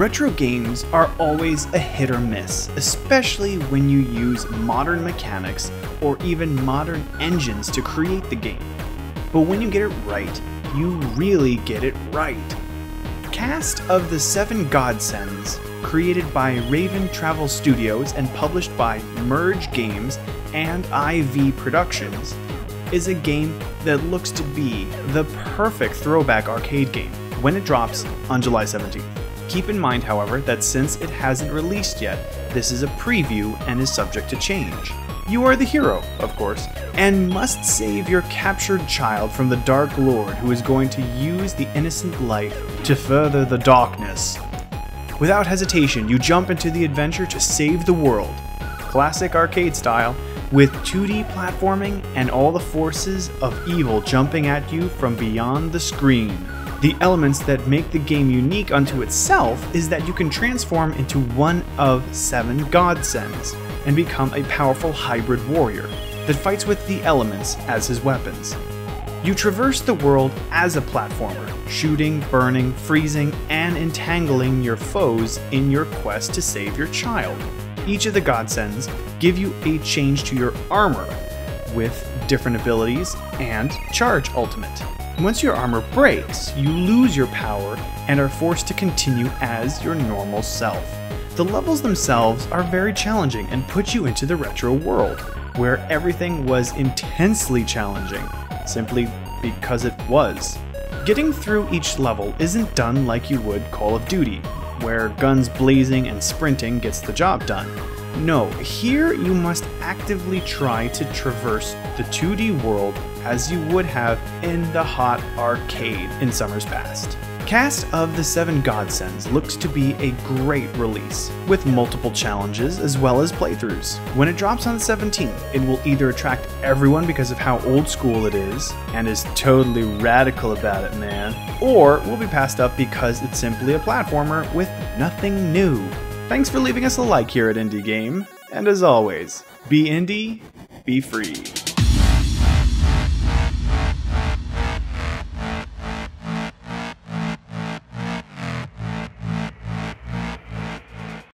Retro games are always a hit or miss, especially when you use modern mechanics or even modern engines to create the game. But when you get it right, you really get it right. Cast of the Seven Godsends, created by Raven Travel Studios and published by Merge Games and IV Productions, is a game that looks to be the perfect throwback arcade game when it drops on July 17th. Keep in mind, however, that since it hasn't released yet, this is a preview and is subject to change. You are the hero, of course, and must save your captured child from the Dark Lord who is going to use the innocent life to further the darkness. Without hesitation, you jump into the adventure to save the world. Classic arcade style, with 2D platforming and all the forces of evil jumping at you from beyond the screen. The elements that make the game unique unto itself is that you can transform into one of seven godsends and become a powerful hybrid warrior that fights with the elements as his weapons. You traverse the world as a platformer, shooting, burning, freezing, and entangling your foes in your quest to save your child. Each of the godsends give you a change to your armor with different abilities and charge ultimate. Once your armor breaks, you lose your power and are forced to continue as your normal self. The levels themselves are very challenging and put you into the retro world, where everything was intensely challenging, simply because it was. Getting through each level isn't done like you would Call of Duty, where guns blazing and sprinting gets the job done. No, here you must actively try to traverse the 2D world as you would have in the hot arcade in summers past. Cast of the Seven Godsends looks to be a great release, with multiple challenges as well as playthroughs. When it drops on the 17th, it will either attract everyone because of how old school it is, and is totally radical about it, man, or will be passed up because it's simply a platformer with nothing new. Thanks for leaving us a like here at Indie Game, and as always, be indie, be free.